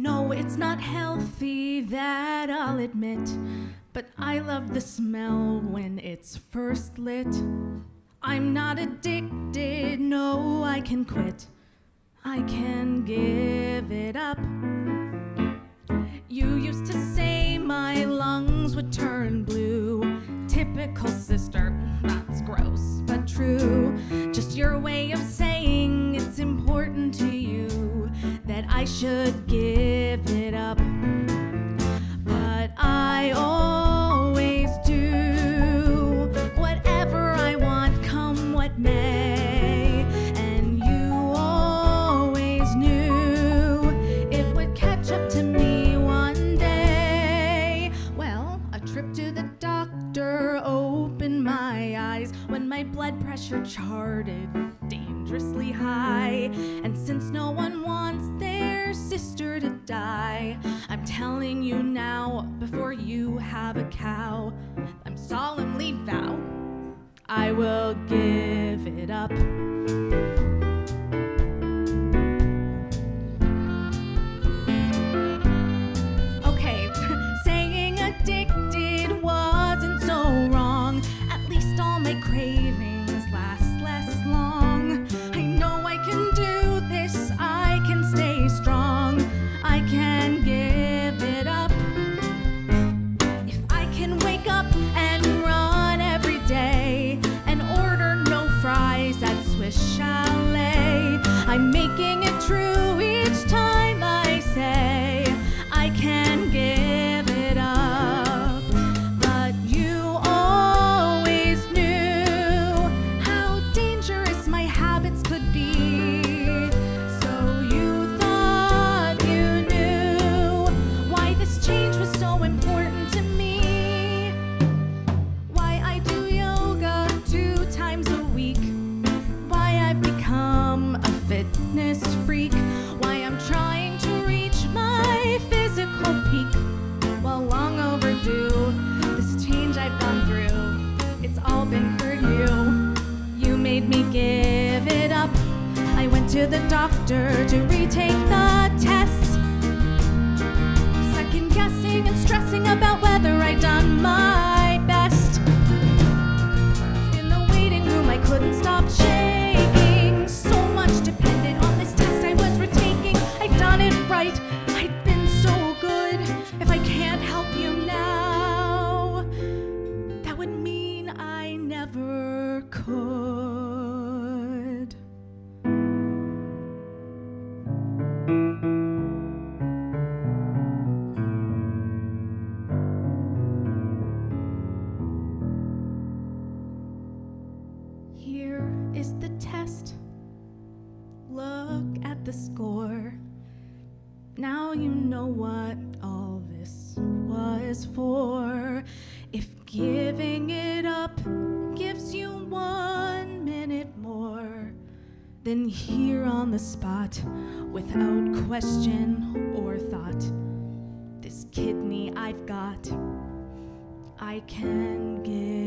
No, it's not healthy, that I'll admit, but I love the smell when it's first lit. I'm not addicted, no, I can quit. I can give it up. You used to say my lungs would turn blue. Typical sister, that's gross, but true. Just your way of saying it's important to you that I should give it up. But I always do whatever I want, come what may. And you always knew it would catch up to me one day. Well, a trip to the doctor opened my eyes when my blood pressure charted dangerously high. And since no one wants their sister to die, I'm telling you now before you have a cow, I'm solemnly vow I will give it up. Swiss Chalet, I'm making been for you. You made me give it up. I went to the doctor to retake the test. Second guessing and stressing about whether the score. Now you know what all this was for. If giving it up gives you one minute more, then here on the spot, without question or thought, this kidney I've got, I can give